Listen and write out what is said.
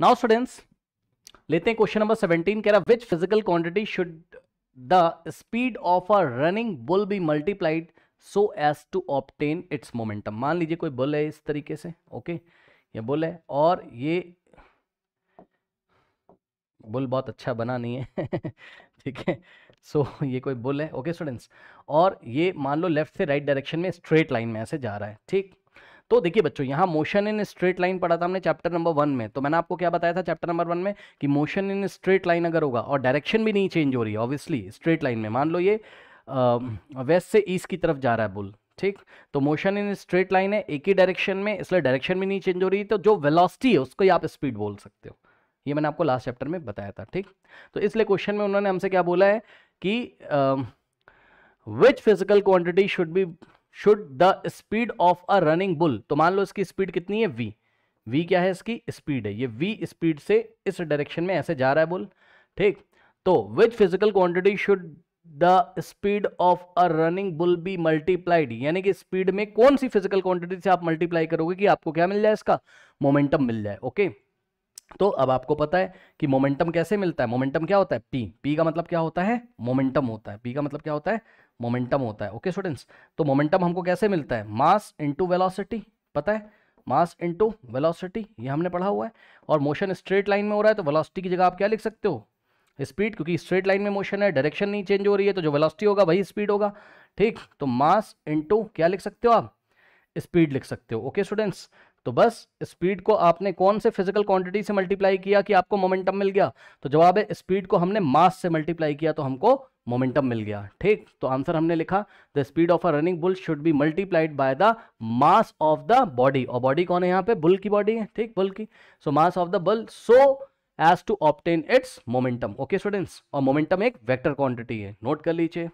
Now students लेते हैं question number 17 कह रहा which physical quantity should the speed of a running bull be multiplied so as to obtain its momentum मान लीजिए कोई bull है इस तरीके से ओके ये बुल है और ये बुल बहुत अच्छा बना नहीं है ठीक है? सो so, ये कोई बुल है ओके okay, स्टूडेंट्स और ये मान लो लेफ़्ट से राइट right डायरेक्शन में स्ट्रेट लाइन में ऐसे जा रहा है ठीक? तो देखिए बच्चों, यहाँ मोशन इन स्ट्रेट लाइन पढ़ा था हमने चैप्टर नंबर वन में। तो मैंने आपको क्या बताया था चैप्टर नंबर वन में? कि मोशन इन स्ट्रेट लाइन अगर होगा और डायरेक्शन भी नहीं चेंज हो रही है ऑब्वियसली स्ट्रेट लाइन में। मान लो ये वेस्ट से ईस्ट की तरफ़ जा रहा है बुल ठीक? तो मोशन इन स्ट्रेट लाइन है, एक ही डायरेक्शन में, इसलिए डायरेक्शन भी नहीं चेंज हो रही तो जो वेलोसिटी है, उसको आप स्पीड बोल सकते हो। ये मैंने आपको लास्ट चैप्टर में बताया था, ठीक? तो इसलिए क्वेश्चन में उन्होंने हमसे क्या बोला है कि which physical quantity should be should the speed of a running bull तो मान लो इसकी स्पीड कितनी है? वी वी क्या है इसकी? स्पीड है। ये वी स्पीड से इस डायरेक्शन में ऐसे जा रहा है बुल ठीक? तो which physical quantity should the speed of a running bull be multiplied यानी कि स्पीड में कौन सी फ़िज़िकल क्वांटिटी से आप मल्टीप्लाई करोगे कि आपको क्या मिल जाए इसका? मोमेंटम मिल जाए ओके okay? तो अब आपको पता है कि मोमेंटम कैसे मिलता है? मोमेंटम क्या होता है? पी पी का मतलब क्या होता है? मोमेंटम होता है। पी का मतलब क्या होता है? मोमेंटम होता है। ओके स्टूडेंट्स तो मोमेंटम हमको कैसे मिलता है? मास इंटू वेलोसिटी पता है? मास इंटू वेलोसिटी ये हमने पढ़ा हुआ है। और मोशन स्ट्रेट लाइन में हो रहा है तो वेलोसिटी की जगह आप क्या लिख सकते हो? स्पीड क्योंकि स्ट्रेट लाइन में मोशन है डायरेक्शन नहीं चेंज हो रही है तो जो वेलोसिटी होगा, वही स्पीड होगा। ठीक? तो मास इंटू क्या लिख सकते हो आप? स्पीड लिख सकते हो। ओके स्टूडेंट्स तो बस स्पीड को आपने कौन से फ़िज़िकल क्वांटिटी से मल्टीप्लाई किया कि आपको मोमेंटम मिल गया? तो जवाब है स्पीड को हमने मास से मल्टीप्लाई किया तो हमको मोमेंटम मिल गया। ठीक तो आंसर हमने लिखा the speed of a running bull should be multiplied by the mass of the body और बॉडी कौन है यहाँ पे? बुल की बॉडी है। ठीक बुल की। So mass of the bull so as to obtain its momentum okay students और मोमेंटम एक वेक्टर क्वांटिटी है। नोट कर लीजिए।